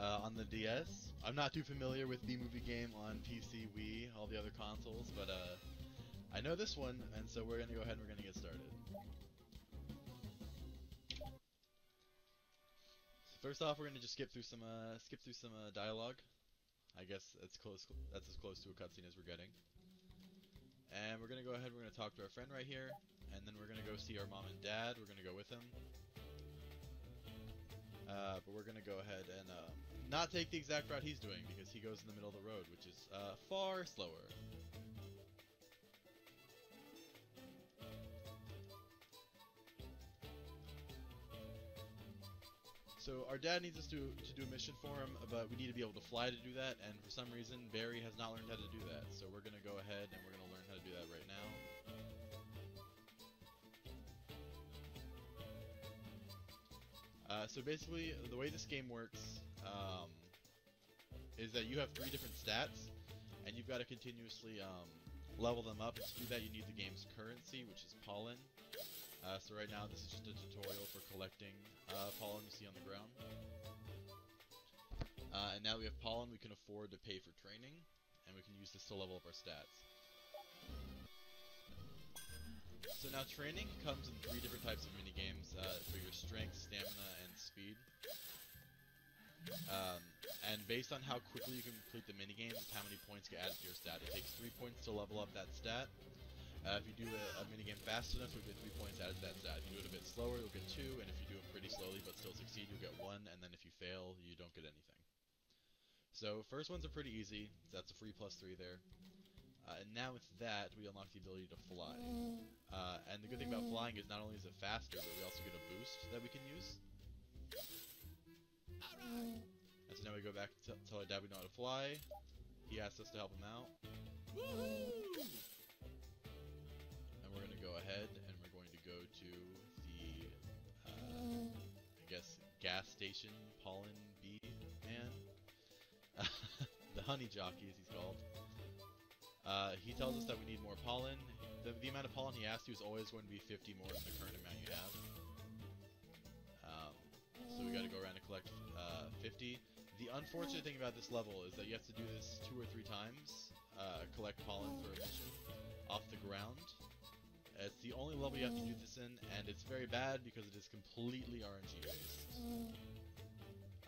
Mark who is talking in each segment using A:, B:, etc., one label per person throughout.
A: uh, on the DS. I'm not too familiar with the movie game on PC, Wii, all the other consoles, but uh, I know this one, and so we're gonna go ahead and we're gonna get started. First off, we're gonna just skip through some uh, skip through some uh, dialogue. I guess that's close. That's as close to a cutscene as we're getting. And we're gonna go ahead. We're gonna talk to our friend right here, and then we're gonna go see our mom and dad. We're gonna go with them. Uh, but we're gonna go ahead and uh, not take the exact route he's doing because he goes in the middle of the road, which is uh, far slower. So our dad needs us to, to do a mission for him, but we need to be able to fly to do that, and for some reason Barry has not learned how to do that. So we're gonna go ahead and we're gonna learn how to do that right now. Uh, so basically, the way this game works um, is that you have three different stats, and you've got to continuously um, level them up. To do that, you need the game's currency, which is pollen. Uh, so right now, this is just a tutorial for collecting uh, pollen you see on the ground. Uh, and now we have pollen, we can afford to pay for training, and we can use this to level up our stats. So now training comes in three different types of minigames uh, for your strength, stamina, and speed. Um, and based on how quickly you can complete the minigames, it's how many points get added to your stat. It takes three points to level up that stat. Uh, if you do a, a minigame fast enough, you'll get three points added to that stat. If you do it a bit slower, you'll get two, and if you do it pretty slowly but still succeed, you'll get one, and then if you fail, you don't get anything. So first ones are pretty easy. That's a free plus three there. Uh, and now with that, we unlock the ability to fly. Uh, and the good thing about flying is not only is it faster, but we also get a boost that we can use. And we go back to tell our dad we know how to fly. He asked us to help him out. And we're going to go ahead and we're going to go to the, uh, I guess, gas station pollen bee man. the honey jockey, as he's called. Uh, he tells us that we need more pollen. The, the, amount of pollen he asks you is always going to be 50 more than the current amount you have. Um, so we gotta go around and collect uh, 50. The unfortunate thing about this level is that you have to do this two or three times, uh, collect pollen for a mission off the ground. It's the only level you have to do this in, and it's very bad because it is completely RNG based.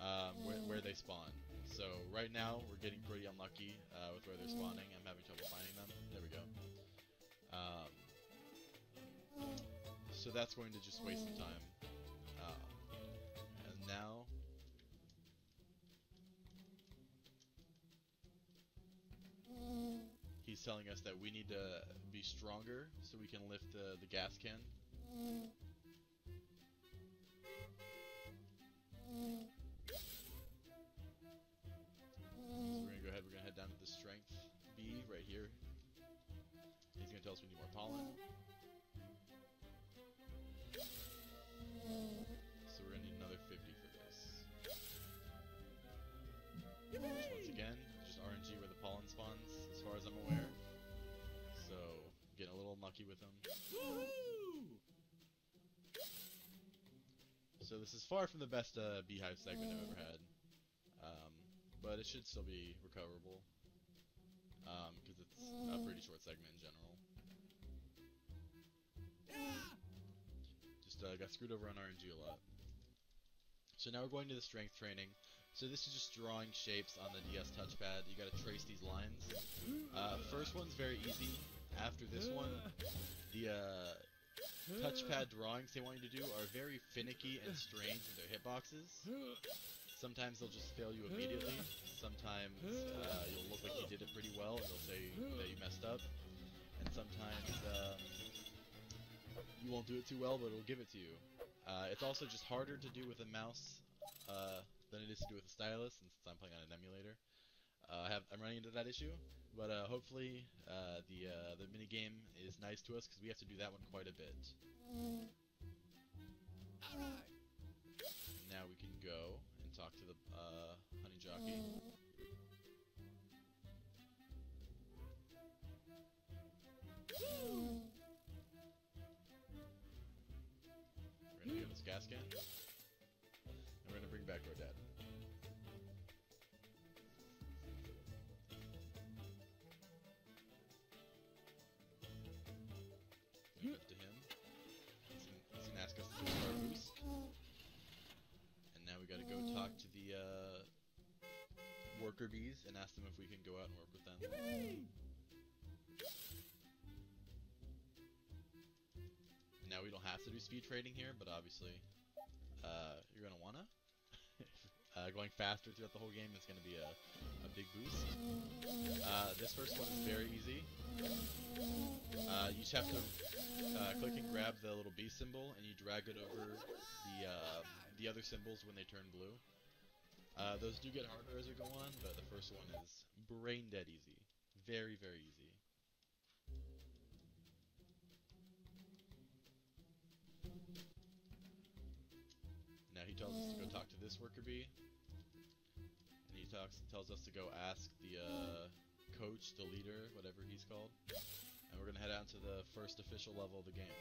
A: Um, where, where they spawn. So right now we're getting pretty unlucky uh, with where they're spawning. I'm having trouble finding them. There we go. Um, so that's going to just waste some time. Um, and now... He's telling us that we need to be stronger so we can lift the, the gas can. So we're gonna go ahead, we're gonna head down to the strength bee right here. He's gonna tell us we need more pollen. Unlucky with them. So this is far from the best uh, beehive segment I've ever had. Um, but it should still be recoverable. Because um, it's a pretty short segment in general. Just uh, got screwed over on RNG a lot. So now we're going to the strength training. So this is just drawing shapes on the DS touchpad. You gotta trace these lines. Uh, first one's very easy. After this one, the uh, touchpad drawings they want you to do are very finicky and strange in their hitboxes. Sometimes they'll just fail you immediately. Sometimes uh, you'll look like you did it pretty well, and they'll say that you messed up. And sometimes um, you won't do it too well, but it'll give it to you. Uh, it's also just harder to do with a mouse uh, than it is to do with a stylus, and since I'm playing on an emulator. Uh, I have, I'm running into that issue, but uh, hopefully uh, the uh, the mini game is nice to us because we have to do that one quite a bit. Now we can go and talk to the uh, honey jockey. Bees and ask them if we can go out and work with them. Now we don't have to do speed trading here, but obviously uh, you're gonna wanna. uh, going faster throughout the whole game is gonna be a, a big boost. Uh, this first one is very easy. Uh, you just have to uh, click and grab the little bee symbol, and you drag it over the uh, the other symbols when they turn blue. Uh, those do get harder as we go on, but the first one is brain dead easy. Very, very easy. Now he tells us to go talk to this worker bee. And he talks tells us to go ask the uh, coach, the leader, whatever he's called. And we're gonna head out to the first official level of the game.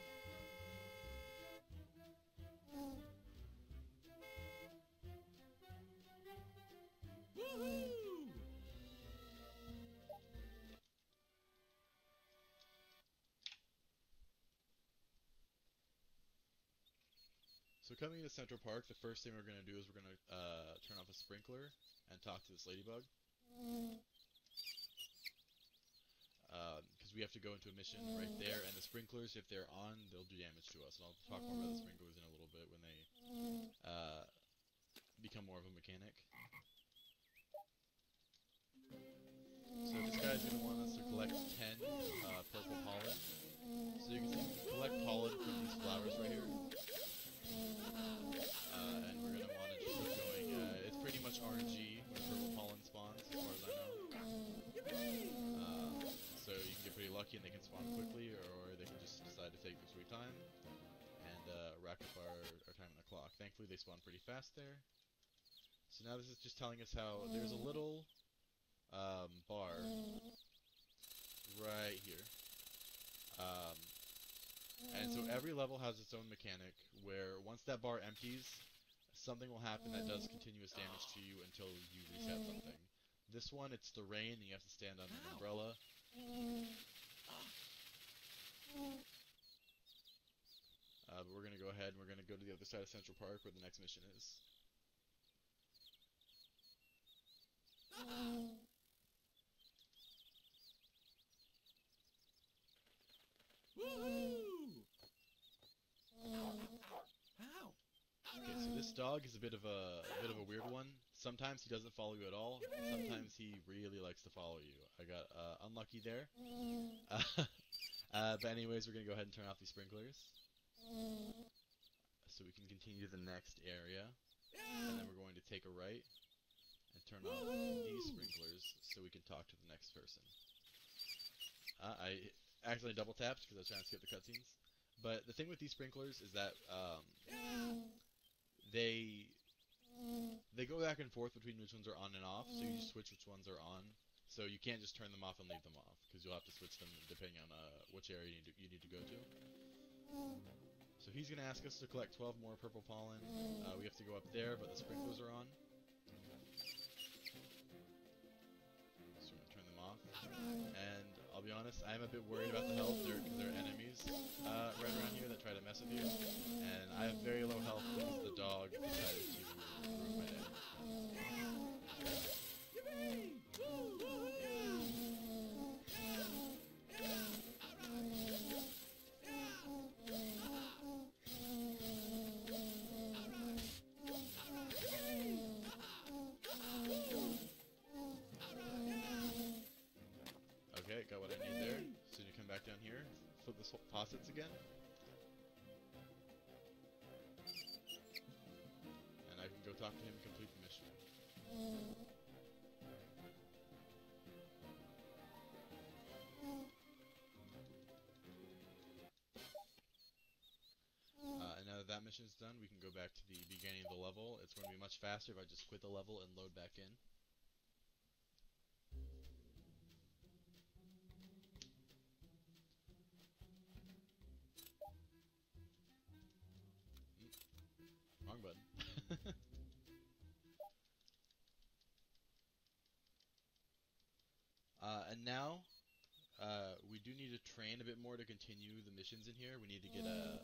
A: Coming to Central Park, the first thing we're gonna do is we're gonna uh, turn off a sprinkler and talk to this ladybug. Because we have to go into a mission right there, and the sprinklers, if they're on, they'll do damage to us. And I'll talk more about the sprinklers in a little bit when they uh, become more of a mechanic. So this guy's gonna want us to collect 10 uh, purple pollen. So you can see, collect pollen from these flowers right here. Lucky and they can spawn quickly, or they can just decide to take their sweet time and uh, rack up our, our time on the clock. Thankfully, they spawn pretty fast there. So now this is just telling us how there's a little um, bar right here. Um, and so every level has its own mechanic where once that bar empties, something will happen that does continuous damage to you until you reset something. This one, it's the rain, and you have to stand under an umbrella. Uh, but we're gonna go ahead and we're gonna go to the other side of Central Park where the next mission is.
B: How?
A: Okay, so this dog is a bit of a, a bit of a weird one. Sometimes he doesn't follow you at all. Sometimes he really likes to follow you. I got uh, unlucky there. uh, but anyways, we're gonna go ahead and turn off these sprinklers, so we can continue to the next area, and then we're going to take a right and turn off these sprinklers so we can talk to the next person. Uh, I accidentally double tapped because I was trying to skip the cutscenes. But the thing with these sprinklers is that um, they they go back and forth between which ones are on and off, so you just switch which ones are on. So you can't just turn them off and leave them off, because you'll have to switch them depending on uh, which area you need, to, you need to go to. So he's going to ask us to collect 12 more purple pollen. Uh, we have to go up there, but the sprinklers are on. So we're going to turn them off. And I'll be honest, I'm a bit worried about the health there because there are enemies uh, right around here that try to mess with you. And I have very low health because the dog decided to ruin my day. Faucets again. And I can go talk to him and complete the mission. Uh, and now that that mission's done, we can go back to the beginning of the level. It's going to be much faster if I just quit the level and load back in. wrong button. uh, and now, uh, we do need to train a bit more to continue the missions in here. We need to get a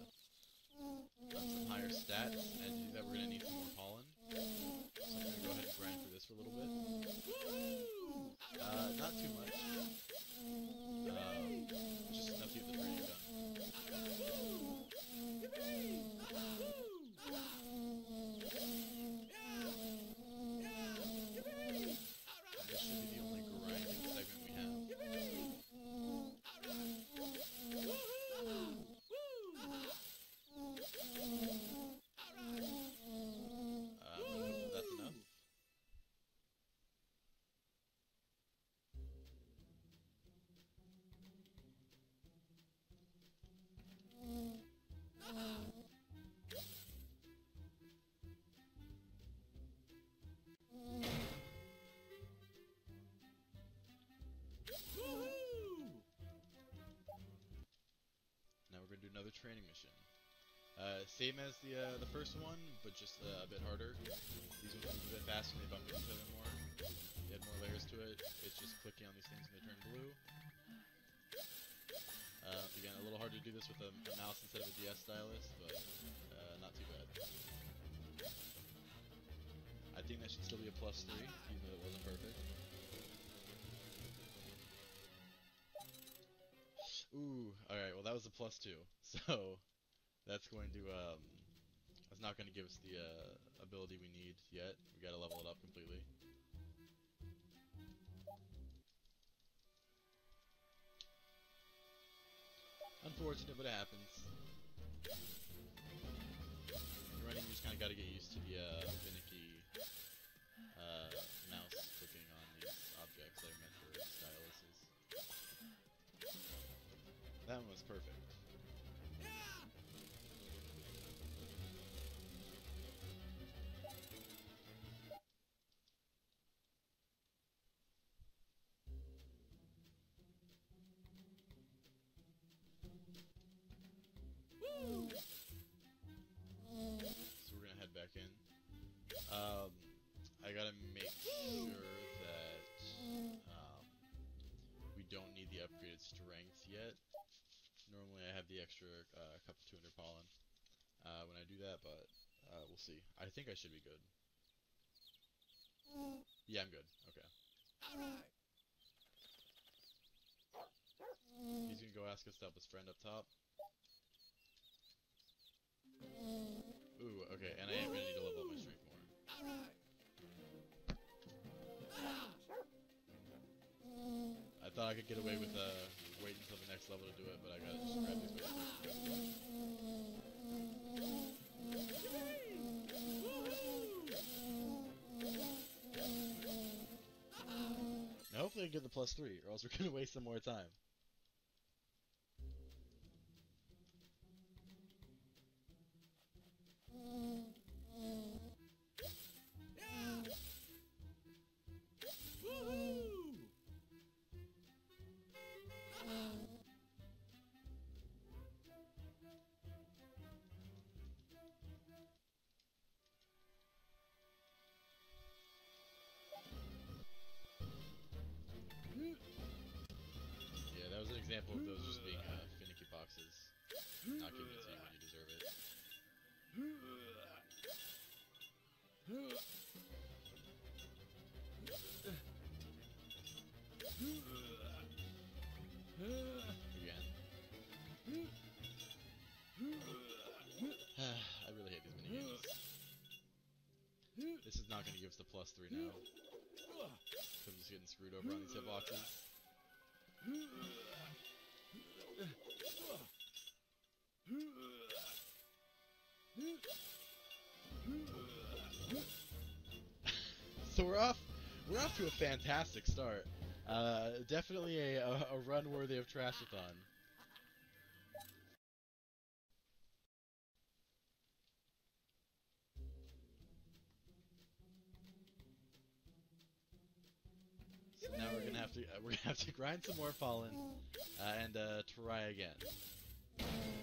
A: got some higher stats, and to do that we're gonna need some more pollen. So I'm gonna go ahead and grind for this for a little bit. Uh, not too much. Training mission. Uh, same as the uh, the first one, but just uh, a bit harder. These ones move a bit faster and they bump into each other more. They add more layers to it. It's just clicking on these things and they turn blue. Uh, again, a little hard to do this with a, a mouse instead of a DS stylus, but uh, not too bad. I think that should still be a plus three, even though it wasn't perfect. Ooh, alright, well that was a plus two. So, that's going to, um, that's not going to give us the, uh, ability we need yet. We gotta level it up completely. Unfortunate, but it happens. You're running, you just kinda gotta get used to the, uh, finicky, uh, mouse clicking on these objects that are meant for styluses. That one was perfect. Extra uh, cup of 200 pollen uh, when I do that, but uh, we'll see. I think I should be good. Yeah, I'm good. Okay.
B: Alright.
A: He's gonna go ask us to help his friend up top. Ooh, okay, and I am gonna need to level up my strength more.
B: Alright.
A: I thought I could get away with uh, waiting until the next level to do it, but I gotta just grab these. Now hopefully I get the plus three, or else we're gonna waste some more time.
B: Woohoo!
A: Again. I really hate these minigames. This is not going to give us the plus three now. I'm just getting screwed over on these hitboxes. So we're off. We're off to a fantastic start. Uh, definitely a, a, a run worthy of Trashathon. So now we're gonna have to uh, we're gonna have to grind some more pollen uh, and uh, try again.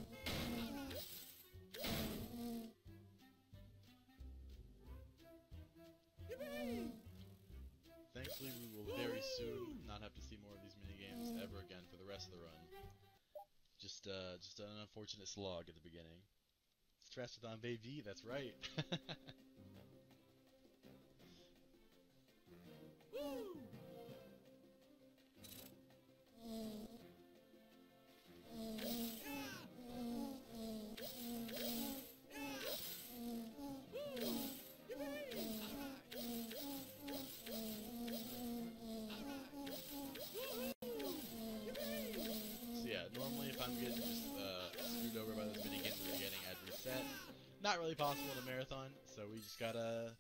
A: Thankfully, we will very soon not have to see more of these minigames ever again for the rest of the run. Just, uh, just an unfortunate slog at the beginning. It's Trashathon baby, that's right. I'm getting just uh, screwed over by those minigames at the beginning, I'd reset. Not really possible in a marathon, so we just gotta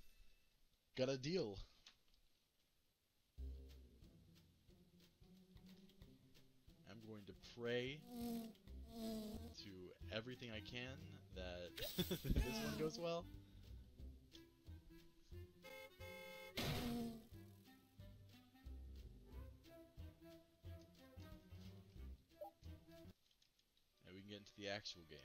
A: gotta deal. I'm going to pray to everything I can that this one goes well. Can get into the actual game.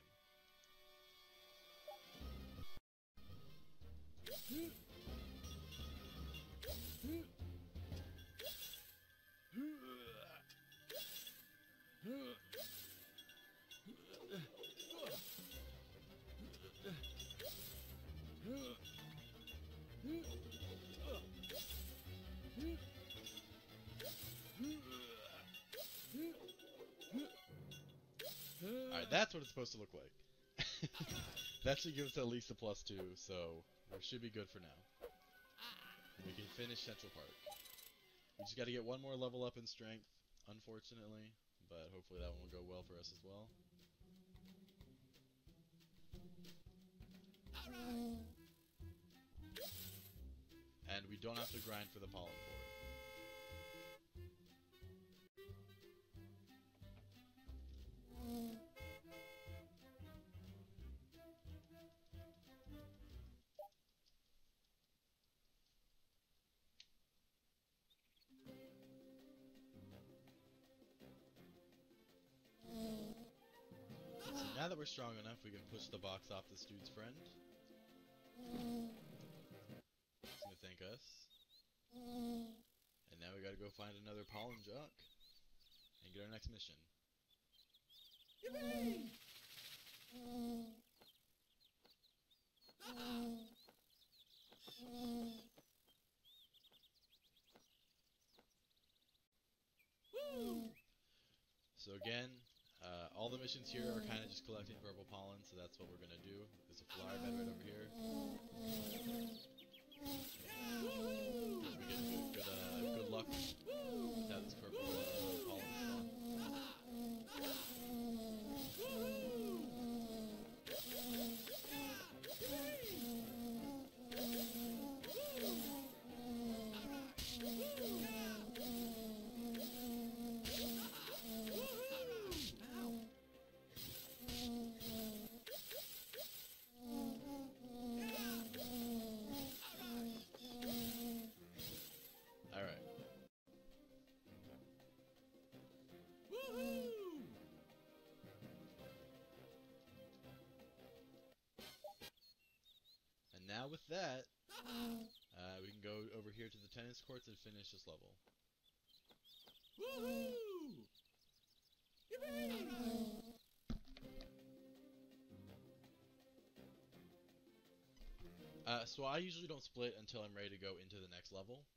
A: That's what it's supposed to look like. that should give us at least a plus two, so we should be good for now. We can finish Central Park. We just gotta get one more level up in strength, unfortunately, but hopefully that one will go well for us as well. And we don't have to grind for the pollen for it. Now that we're strong enough, we can push the box off this dude's friend. He's gonna thank us. And now we gotta go find another pollen jock and get our next mission. So again, uh, all the missions here are kind of just collecting purple pollen, so that's what we're gonna do. There's a flower bed right over here. We get good, good, uh, good luck now with that, uh, we can go over here to the tennis courts and finish this level. Uh, so I usually don't split until I'm ready to go into the next level.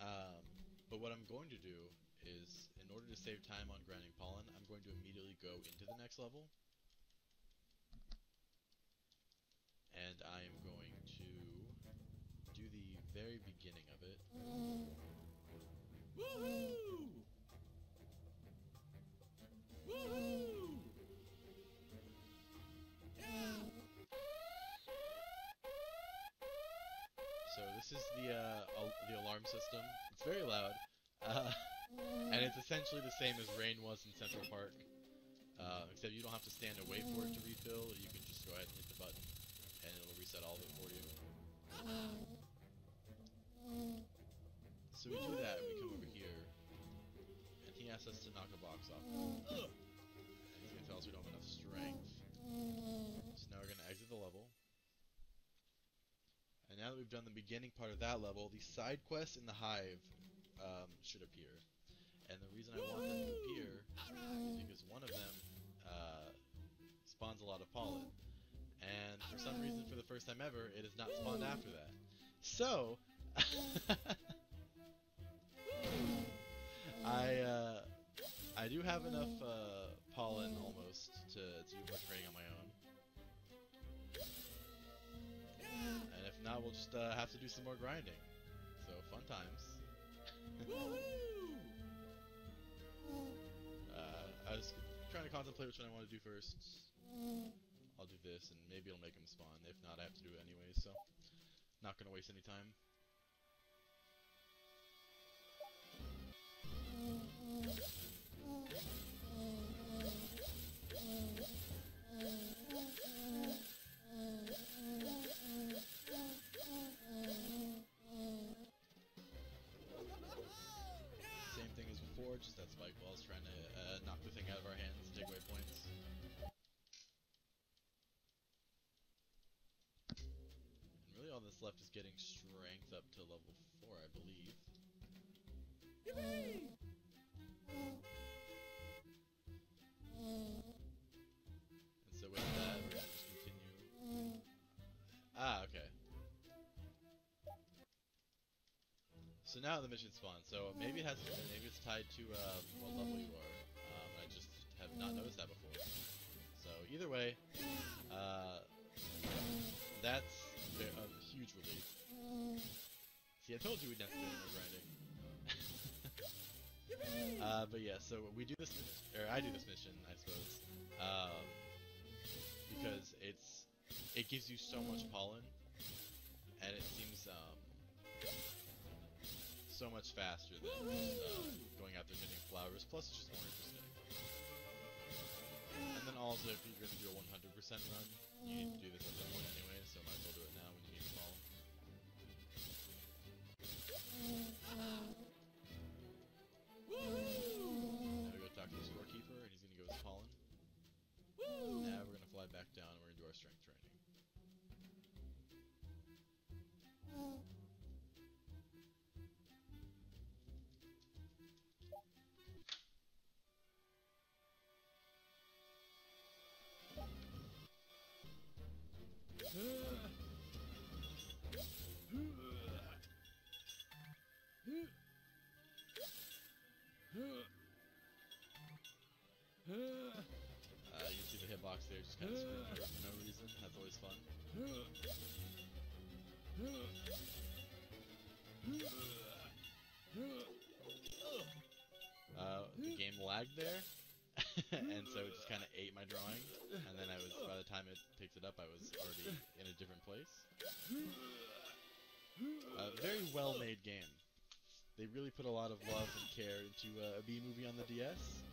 A: Um, but what I'm going to do is, in order to save time on grinding pollen, I'm going to immediately go into the next level. And I am going to do the very beginning of it. Woohoo! Woohoo! Yeah! So this is the uh, al- the alarm system. It's very loud, uh, and it's essentially the same as rain was in Central Park, uh, except you don't have to stand and wait for it to refill. You can just go ahead and hit the button, reset all of it for you. So we do that. We come over here, and he asks us to knock a box off. And he's gonna tell us we don't have enough strength. So now we're gonna exit the level. And now that we've done the beginning part of that level, the side quests in the hive um, should appear. And the reason I want them to appear is because one of them uh, spawns a lot of pollen. And for some reason, for the first time ever, it has not spawned after that. So, I uh, I do have enough uh, pollen almost to, do more on my own. And if not, we'll just uh, have to do some more grinding. So, fun times. uh, I was trying to contemplate which one I want to do first. I'll do this, and maybe it'll make him spawn. If not, I have to do it anyway, so not gonna waste any time. Same thing as before, just that spike ball's trying to uh, knock the thing out of our hands and take away points. All that's left is getting strength up to level 4, I believe.
B: Yippee!
A: And so with that, we're gonna just continue. Ah, okay. So now the mission spawns. So maybe it has, maybe it's tied to uh, what level you are. Um, I just have not noticed that before. So either way, uh, that's a See, I told you we'd have to do more grinding. uh, but yeah, so we do this, or I do this mission, I suppose, um, because it's it gives you so much pollen, and it seems um, so much faster than uh, going out there hitting flowers. Plus, it's just more interesting. And then also, if you're gonna do a 100% run, you need to do this at some point anyway, so I might as well do it now Now we go talk to the storekeeper, and he's gonna give us pollen. Now we're gonna fly back down, there, and so it just kind of ate my drawing. And then I was, by the time it picks it up, I was already in a different place. A very well-made game. They really put a lot of love and care into uh, a Bee Movie on the DS.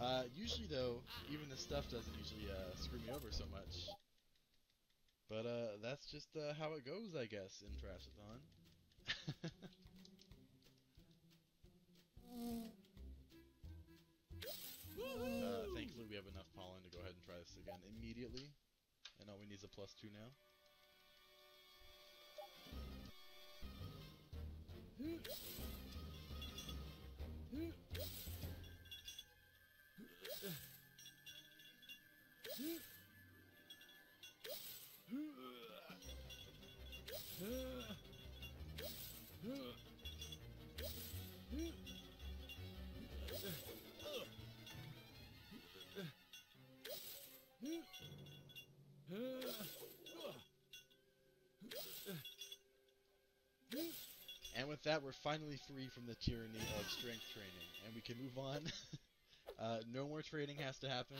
A: Uh, usually though, even the stuff doesn't usually uh, screw me over so much. But uh, that's just uh, how it goes, I guess, in Trashathon. uh, thankfully, we have enough pollen to go ahead and try this again immediately. And all we need is a plus two now. With that, we're finally free from the tyranny of strength training, and we can move on. uh, no more training has to happen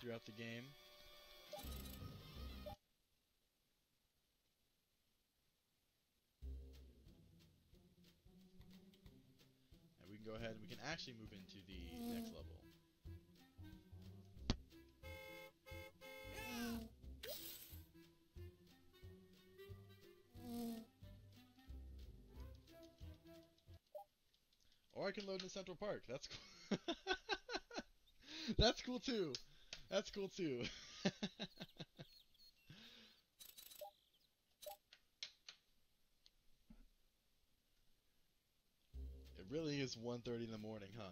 A: throughout the game. And we can go ahead and we can actually move into the Can load in Central Park. That's cool. That's cool too. That's cool too. it really is 1:30 in the morning, huh?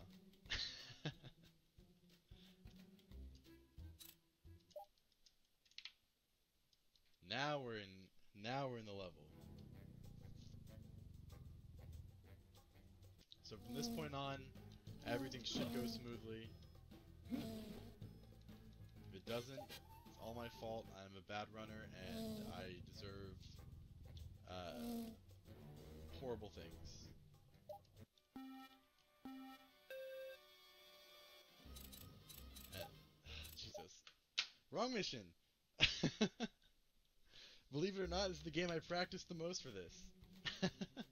A: Mission! Believe it or not, this is the game I practiced the most for this.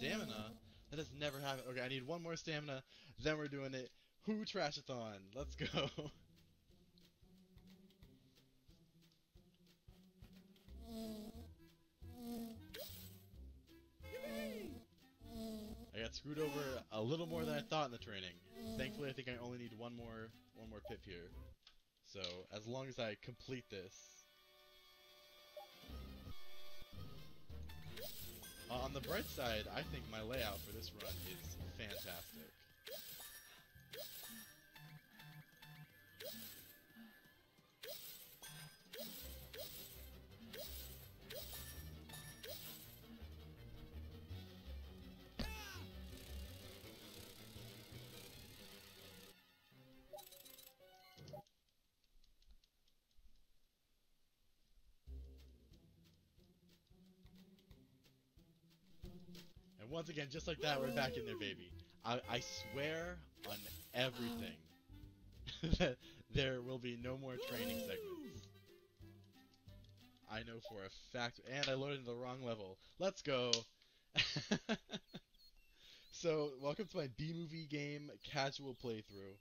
A: stamina. That has never happened. Okay, I need one more stamina. Then we're doing it. Who Trashathon? Let's go. I got screwed over a little more than I thought in the training. Thankfully, I think I only need one more one more pip here. So as long as I complete this. Uh, on the bright side, I think my layout for this run is fantastic. Once again, just like that, we're back in there, baby. I, I swear on everything that there will be no more training segments. I know for a fact, and I loaded the wrong level. Let's go. so, welcome to my Bee Movie game casual playthrough.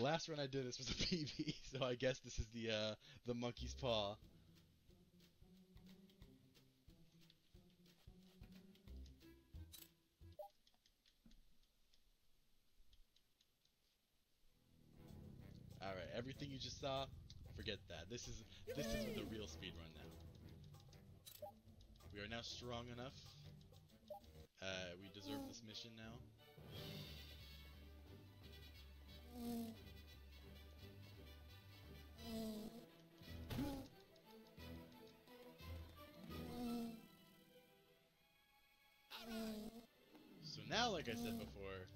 A: Last run I did this was a PB, so I guess this is the uh, the monkey's paw. Everything you just saw, forget that. This is this is the real speed run now. We are now strong enough. Uh, we deserve this mission now. So now, like I said before,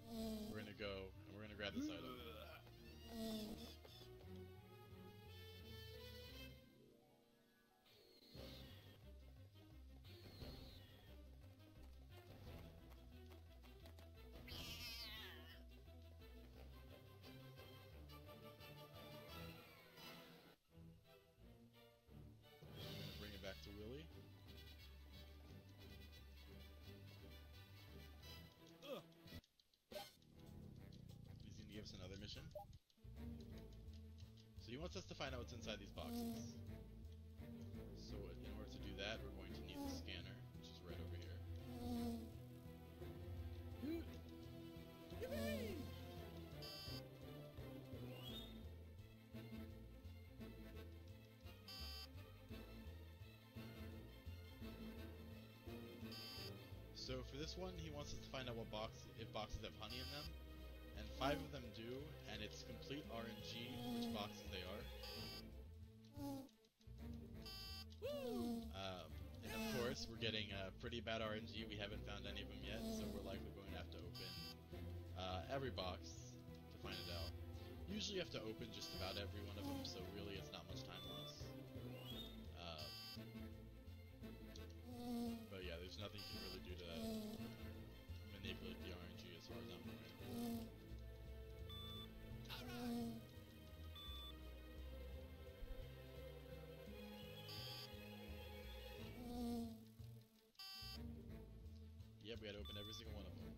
A: we're gonna go and we're gonna grab this item. Mission. So he wants us to find out what's inside these boxes. So in order to do that, we're going to need the scanner, which is right over here. So for this one, he wants us to find out what box if boxes have honey in them, five of them do, and it's complete RNG which boxes they are. Um, and of course, we're getting uh, pretty bad RNG. We haven't found any of them yet, so we're likely going to have to open uh, every box to find it out. Usually, you have to open just about every one of them, so really, it's not much time loss. Um, but yeah, there's nothing you can really do to manipulate the RNG as far as I'm aware. Yep, we to open every single one of them.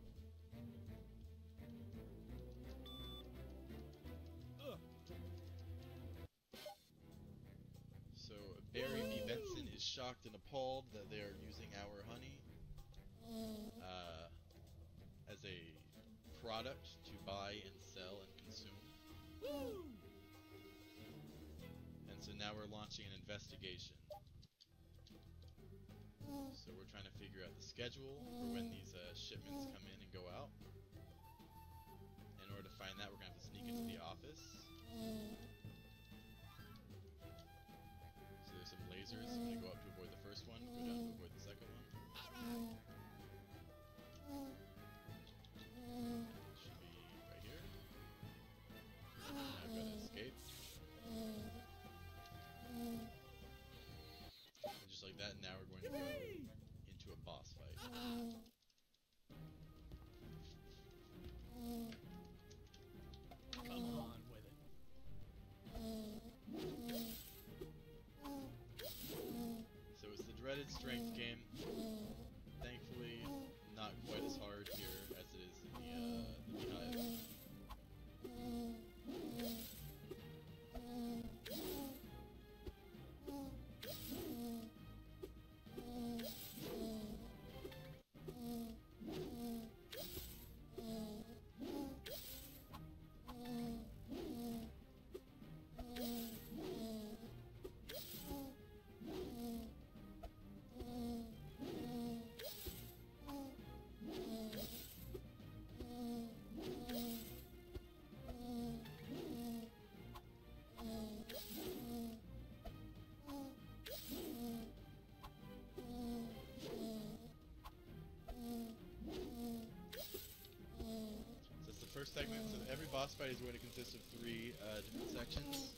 A: So Barry B. Benson is shocked and appalled that they are using our honey uh, as a product to buy and sell and consume. And so now we're launching an investigation. So we're trying to figure out the schedule for when these uh, shipments come in and go out. In order to find that, we're gonna have to sneak into the office. So there's some lasers. I'm gonna go up to avoid the first one, go down to avoid the second one. Like that, now we're going to go into a boss fight.
B: Come on with it.
A: So it's the dreaded strength game. First segment. So every boss fight is going to consist of three uh, different sections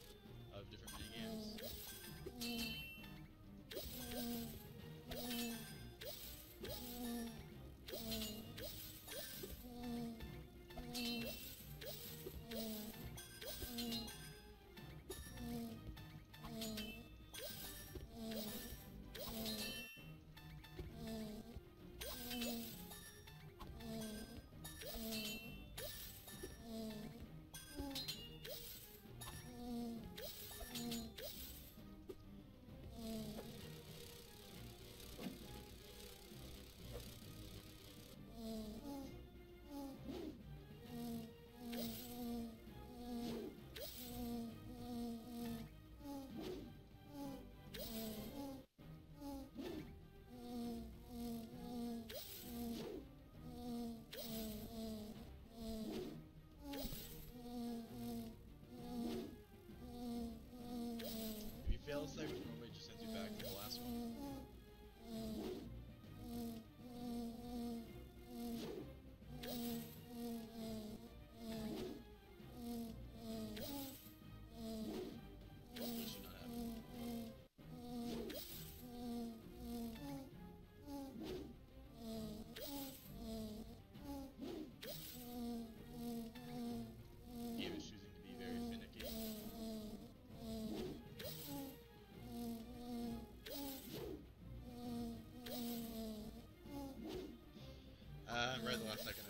A: At the last second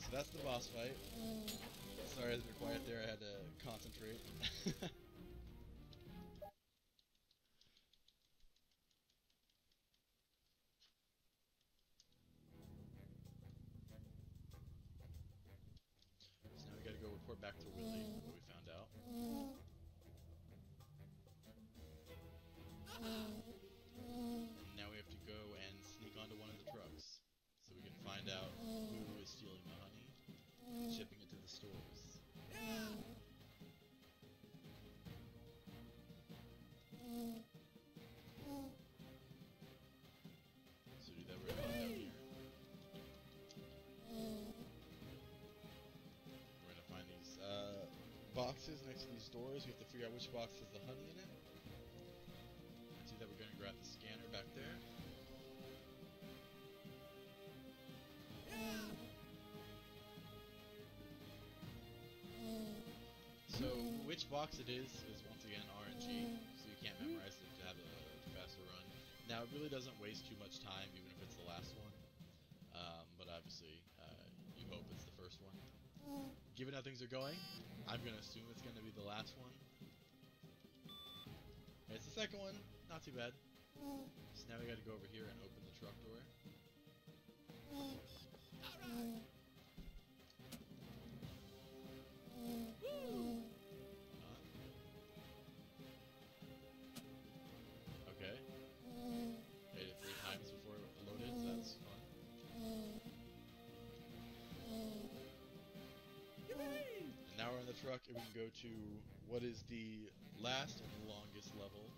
A: so that's the boss fight. Sorry I was a bit quiet there, I had to concentrate. boxes next to these doors. We have to figure out which box has the honey in it. See that we're gonna grab the scanner back there. So which box it is is once again RNG, so you can't memorize it to have a faster run. Now it really doesn't waste too much time, even if it's the last one. Um, but obviously, uh, you hope it's the first one. Given how things are going, I'm gonna assume it's gonna be the last one. It's the second one, not too bad. So now we gotta go over here and open the truck door.
B: Alright.
A: Truck and we can go to what is the last and longest level.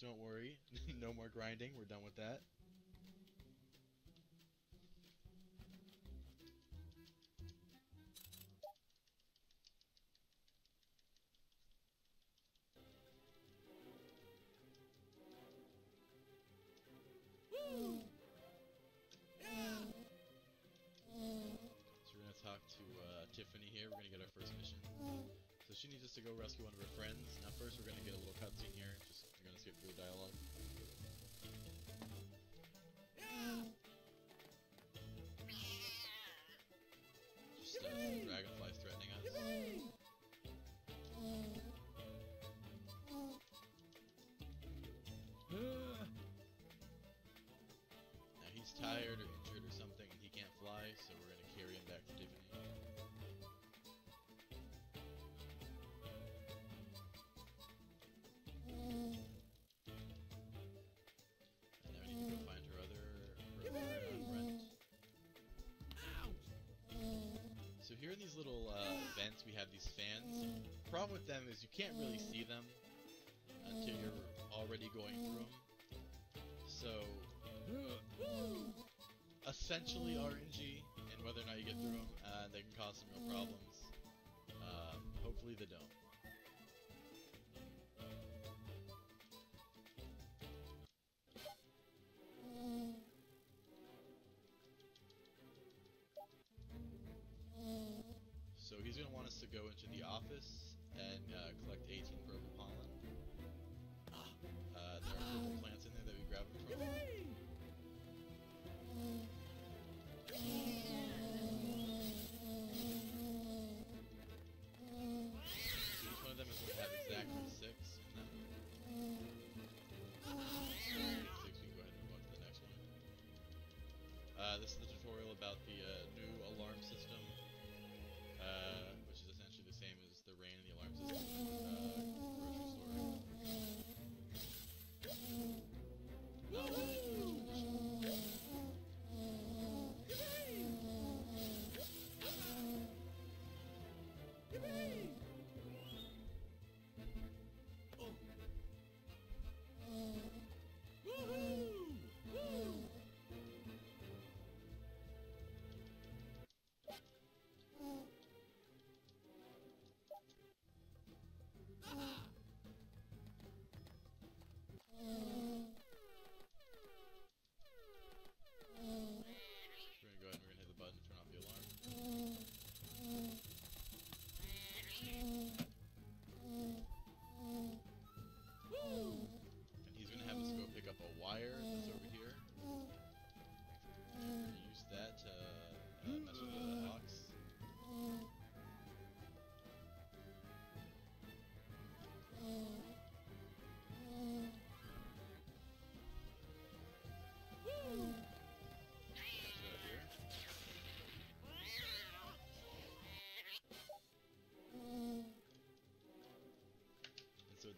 A: Don't worry, no more grinding, we're done with that. To uh, Tiffany here. We're gonna get our first mission. So she needs us to go rescue one of her friends. Now first we're gonna get a little cutscene here. Just we're gonna skip through the dialogue. Just uh, dragonflies threatening us. Now he's tired or injured or something, and he can't fly. So we're gonna In these little uh, vents, we have these fans. The Problem with them is you can't really see them until you're already going through them. So
B: Uh,
A: essentially RNG, and whether or not you get through them, uh, they can cause some real problems. Um, hopefully they don't. So gonna want us to go into the office and uh, collect 18 purple pollen. Uh, there are purple plants in there that we grab them from. So each one of them is going to have exactly six. Six, we can go ahead and move on to the next one. Uh, this is the tutorial about the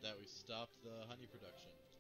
A: that, we stopped the honey production.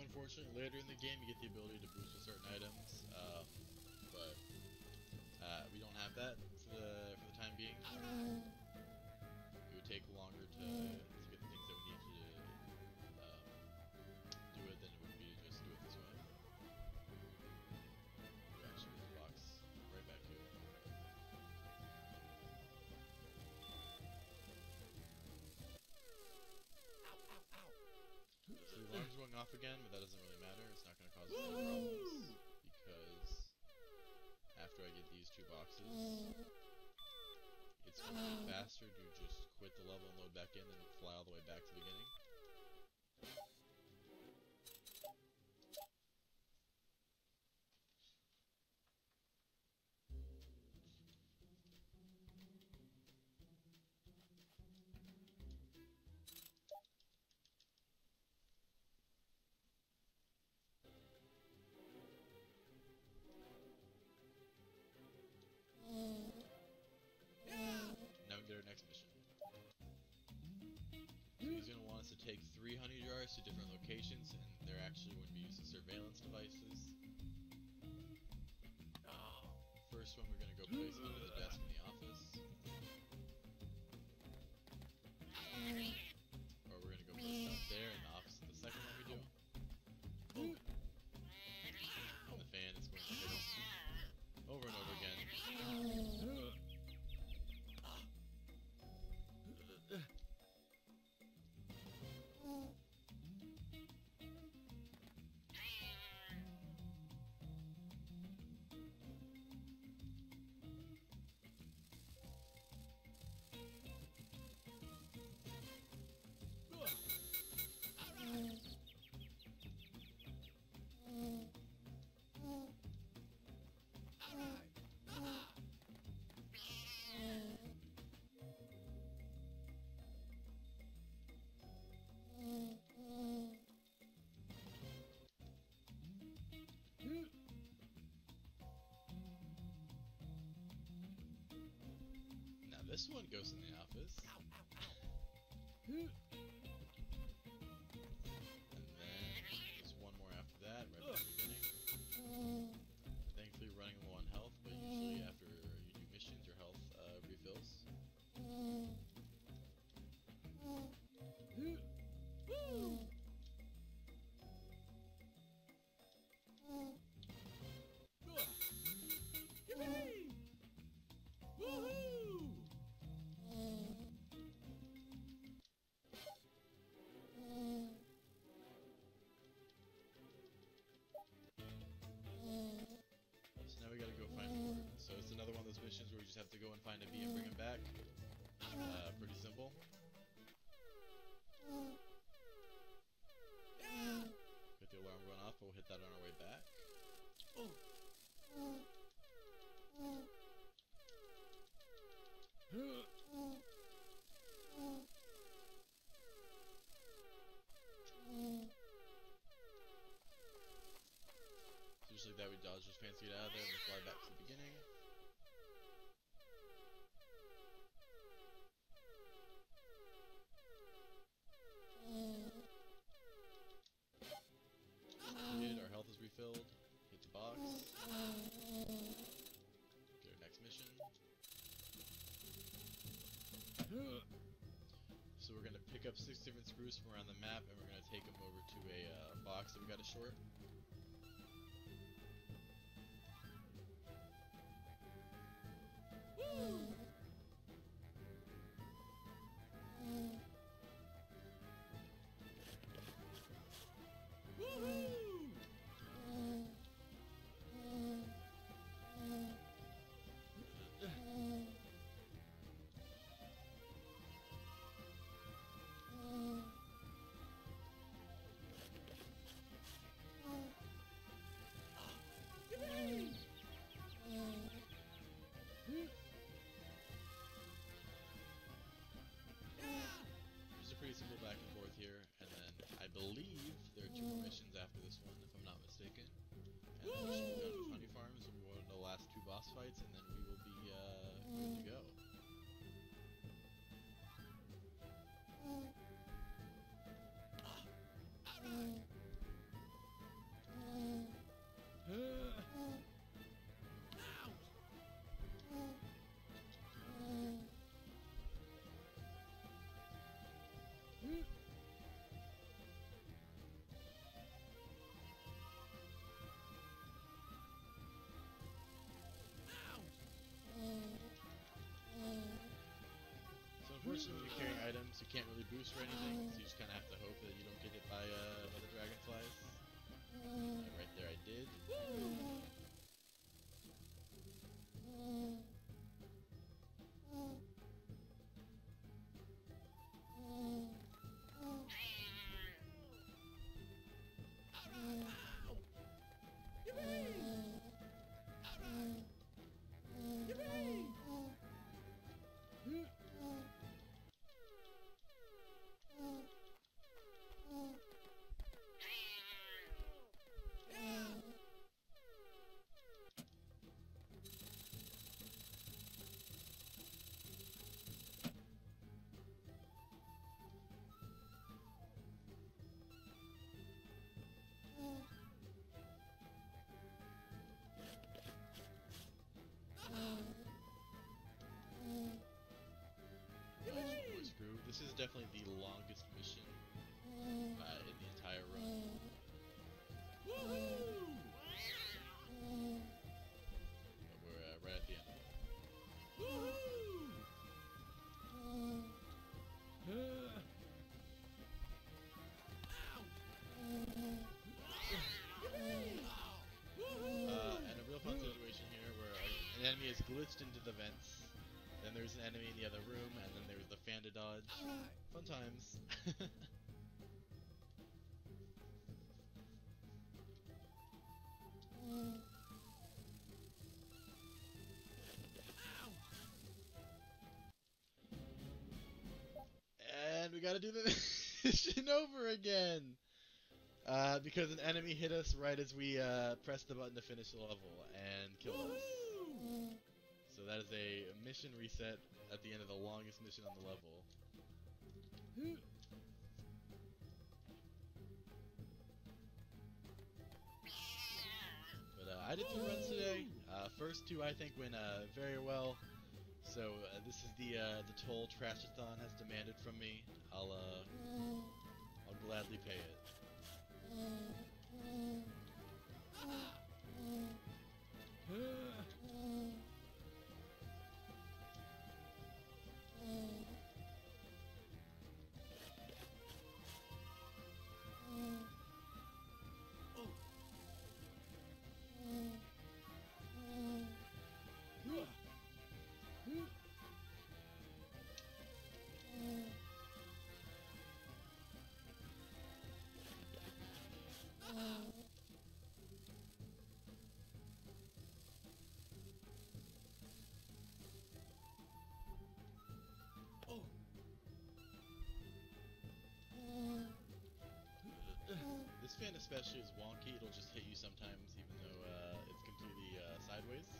A: Unfortunately, later in the game you get the ability to boost with certain items, um, but uh, we don't have that for the for the time being. It would take longer to, to get the things that we need to um, do it than it would be to just do it this way. Box right back here. So the alarm's going off again, but that doesn't really matter. It's not going to cause any problems because after I get these two boxes, it's going to be faster to just quit the level and load back in than fly all the way back to the beginning. Locations, and they're actually going to be used as surveillance devices. Oh. First one we're going to go place under this one goes in the office. And we just have to go and find a bee and bring him back. Uh, pretty simple. Refilled. Hit the box. Next mission. So we're gonna pick up six different screws from around the map, and we're gonna take them over to a uh, box that we got to short.
B: Woohoo!
A: You're carrying items, you can't really boost or anything, so you just kind of have to hope that you don't get hit by, uh, the dragonflies. Right there I did. Definitely the longest mission uh, in the entire run.
B: Woohoo!
A: But we're uh, right at the end.
B: Woohoo!
A: Uh, and a real fun situation here where an enemy is glitched into the vents. Then there's an enemy in the other room, and then there's dodge. Fun times. and we gotta do the mission over again. Uh, because an enemy hit us right as we uh, pressed the button to finish the level and killed us. So that is a mission reset at the end of the longest mission on the level. But uh, I did two runs today. Uh, first two I think went uh, very well. So uh, this is the uh, the toll Trashathon has demanded from me. I'll uh, I'll gladly pay it. This especially is wonky. It'll just hit you sometimes, even though uh, it's completely uh, sideways.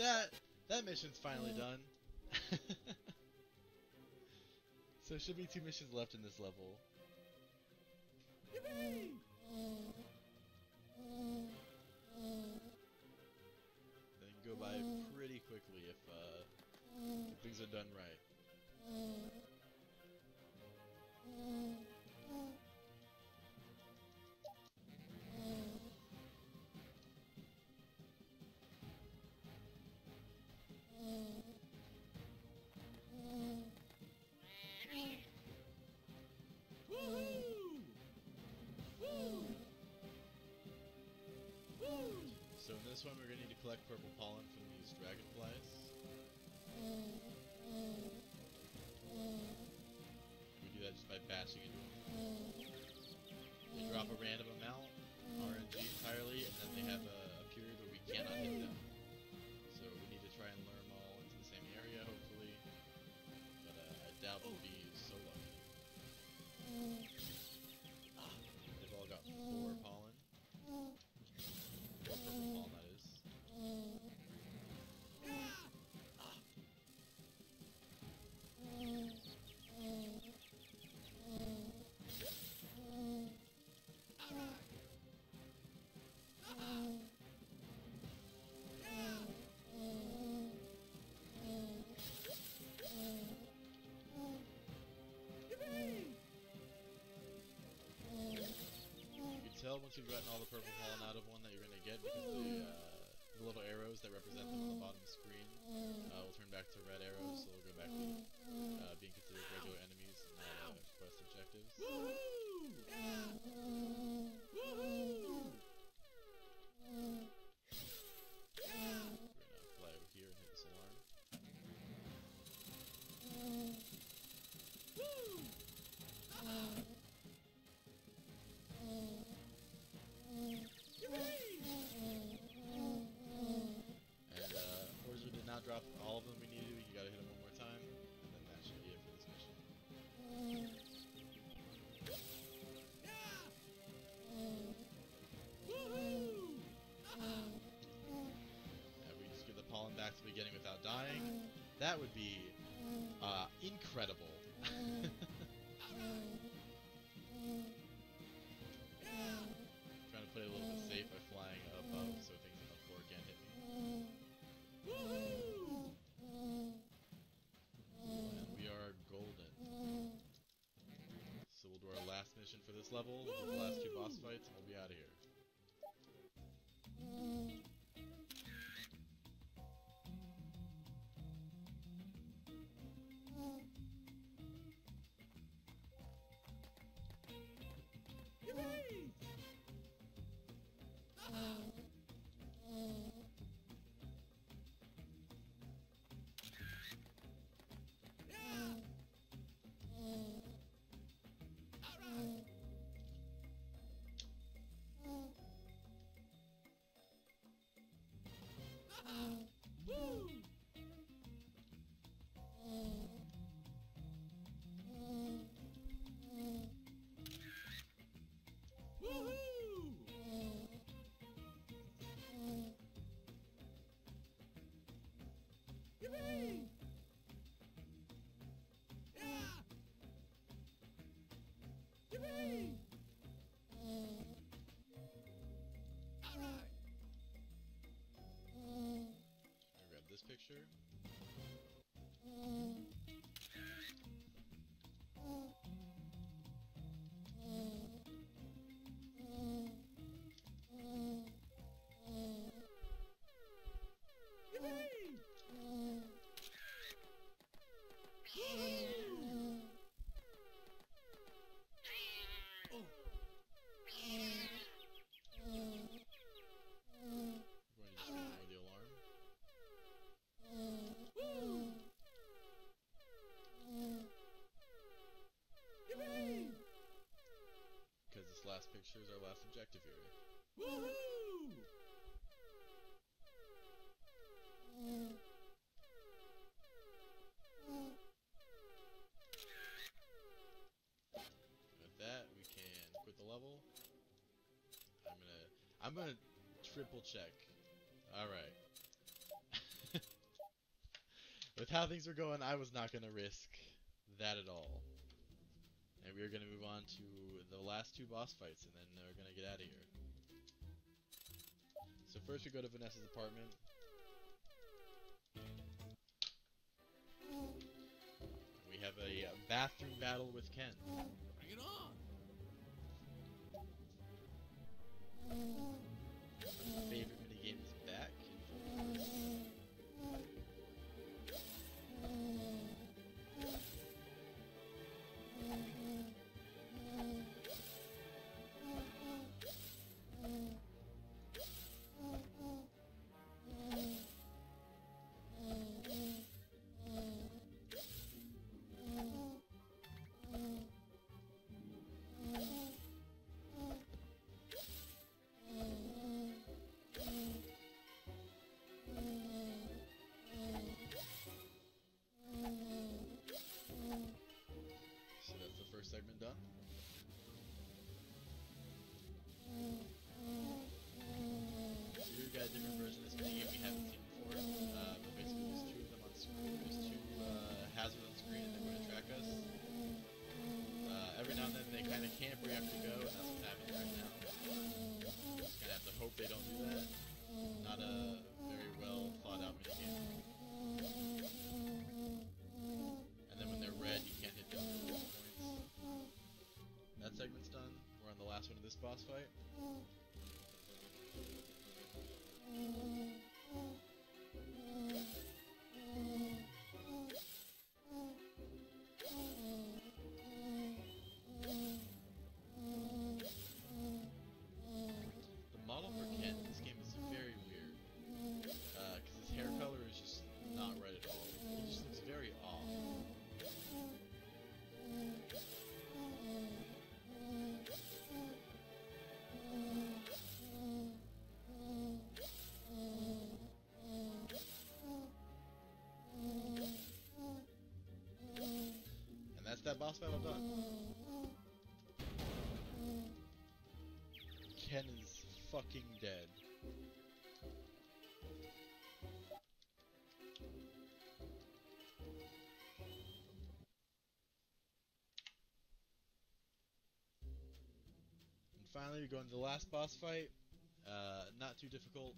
A: that that mission's finally done. so should be two missions left in this level.
B: Yippee!
A: They can go by pretty quickly if, uh, if things are done right. Once you've gotten all the purple pollen out of one that you're gonna get because the, uh, the little arrows that represent them on the bottom screen uh, will turn back to red arrows, so we'll go back to That would be uh, incredible. Trying to play a little bit safe by flying above so things the floor can't hit me. And we are golden. So we'll do our last mission for this level, the last two triple check. Alright. With how things were going, I was not going to risk that at all. And we are going to move on to the last two boss fights, and then we're going to get out of here. So first we go to Vanessa's apartment. We have a, a bathroom battle with Ken.
B: Bring it on!
A: My kind of camp you have to go, and that's what's happening right now. Just of have to hope they don't do that. Not a That boss battle done. Ken is fucking dead. And finally, we go into the last boss fight. Uh, not too difficult.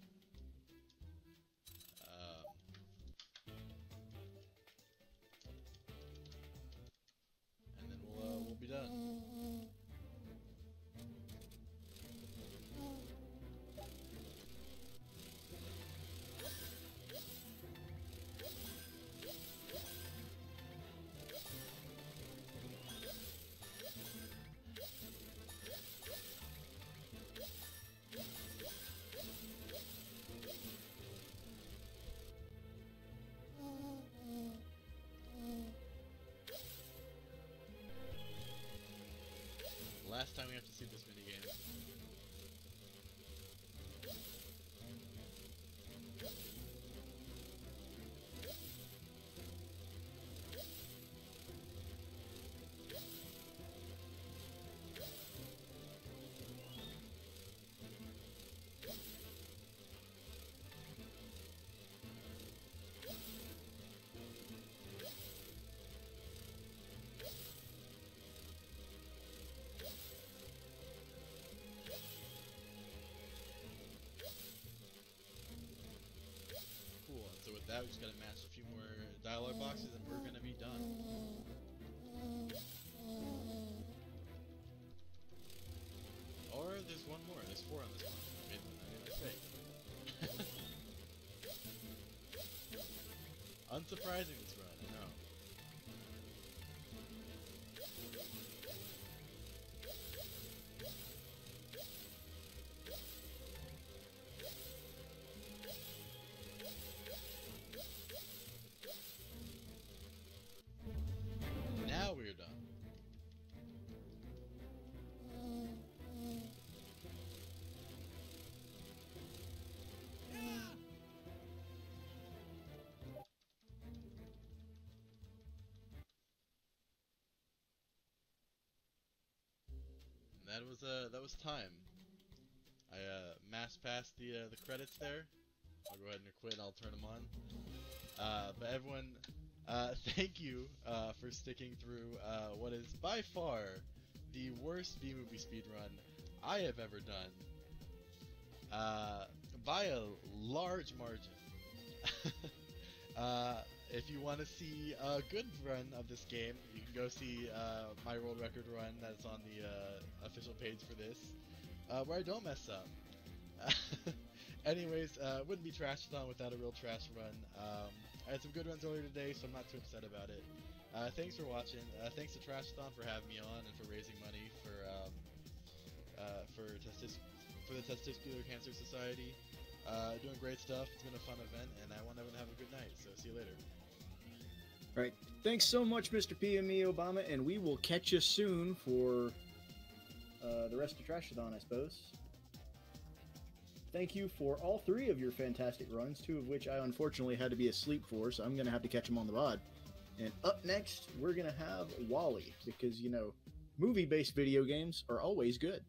A: Time we have to see this minigame. That, we just gotta match a few more dialogue boxes, and we're gonna be done. Or there's one more. There's four on this one. Made, I made a mistake. Unsurprising that was uh that was time. I uh mass passed the uh, the credits there. I'll go ahead and quit I'll turn them on. Uh, but everyone, uh, thank you uh, for sticking through uh, what is by far the worst Bee Movie speedrun I have ever done. By a large margin. if you want to see a good run of this game, you can go see uh, my world record run that's on the uh, official page for this, uh, where I don't mess up. Anyways, uh, wouldn't be Trashathon without a real trash run. Um, I had some good runs earlier today, so I'm not too upset about it. Uh, thanks for watching. Uh, thanks to Trashathon for having me on and for raising money for um, for testis for the Testicular Cancer Society. Uh, doing great stuff. It's been a fun event, and I want everyone to have a good night. So see you later.
C: All right. Thanks so much, Mr. PME Obama, and we will catch you soon for uh, the rest of Trashathon, I suppose. Thank you for all three of your fantastic runs, two of which I unfortunately had to be asleep for, so I'm going to have to catch them on the VOD. And up next, we're going to have WALL-E, because, you know, movie based video games are always good.